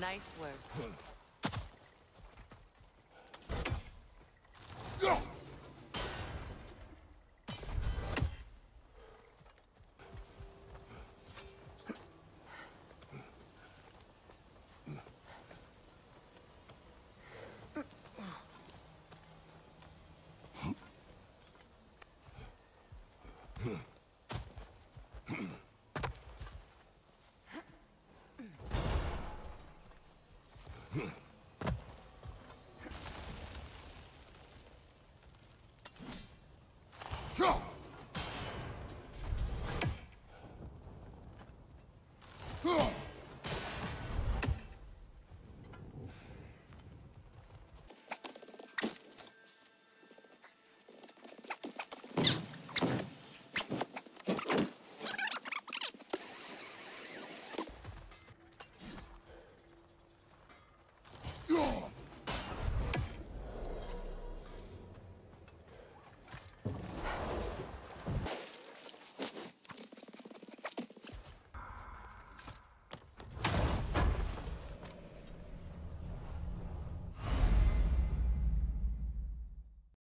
Nice work. Huh!